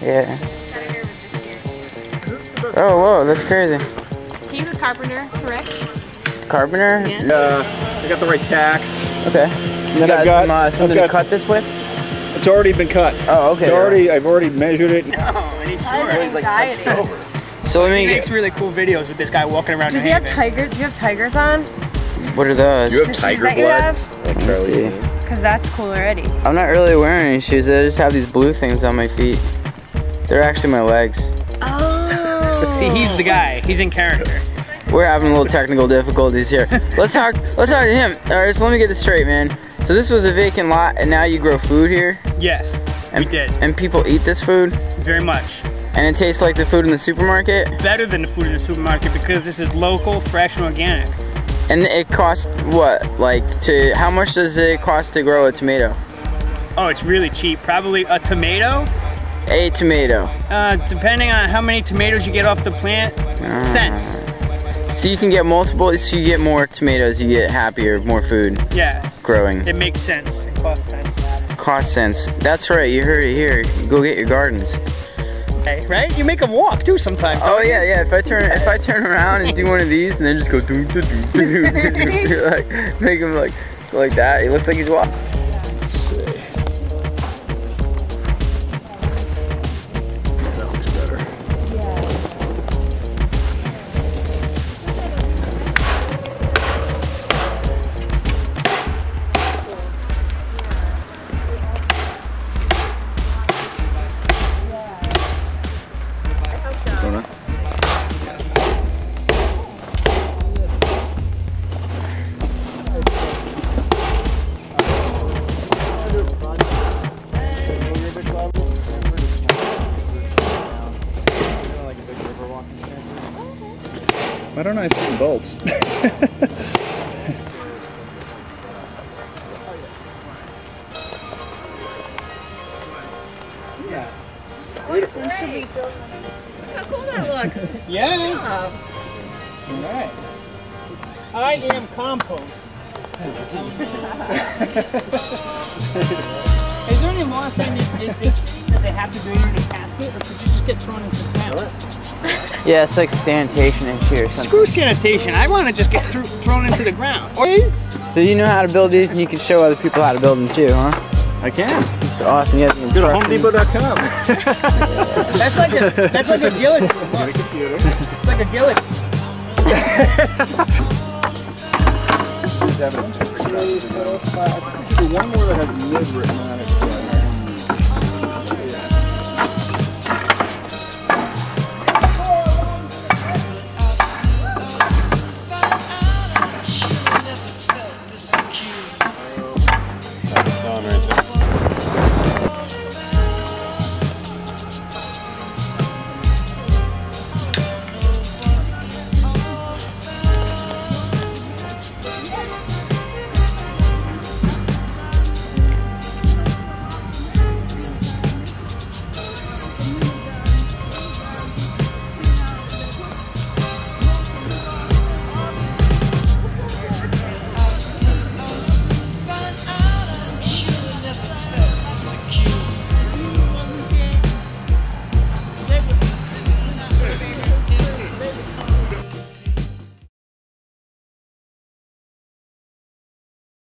Yeah. Oh, whoa, that's crazy. He's a carpenter, correct? Carpenter? Yeah. Uh, I got the right tacks. Okay. You I've got, got- some, uh, I've something got- to cut this with? It's already been cut. Oh, okay. It's already. I've already measured it. anxiety. So let me He get. makes really cool videos with this guy walking around. Does New he have Haven. tigers? Do you have tigers on? What are those? You have The shoes tiger that you blood? have? Like Let me Charlie. see. Because that's cool already. I'm not really wearing any shoes. I just have these blue things on my feet. They're actually my legs. Oh. See, he's the guy. He's in character. We're having a little technical difficulties here. Let's talk. Let's talk to him. All right, so let me get this straight, man. So this was a vacant lot, and now you grow food here, Yes, and, we did. and people eat this food, Very much. and it tastes like the food in the supermarket, Better than the food in the supermarket because this is local, fresh, and organic. and it costs what? Like to how much does it cost to grow a tomato? Oh, it's really cheap. Probably a tomato, A tomato. uh, depending on how many tomatoes you get off the plant, Ah. cents. So you can get multiple. So you get more tomatoes. You get happier, more food Yes. growing. It makes sense. It costs sense. Cost sense. That's right. You heard it here. Go get your gardens. Hey, right? You make them walk too sometimes. Oh yeah, yeah. If I turn if I turn around and do one of these and then just go doo doo doo doo doo, like make him like like that, he looks like he's walking. Why don't I put bolts? How cool that looks. Yeah. All right. I am compost. Is there any law saying that, that- that they have to do it in a casket, or could you just get thrown into the ground? Yeah, it's like sanitation issue or something. Screw sanitation. I want to just get thro- thrown into the ground. So you know how to build these and you can show other people how to build them too, huh? I can. It's awesome. You have some Go to instructions. HomeDepot.com. That's like a that's like a dealership. My computer. It's like a dealership. The one more that has mid written on it.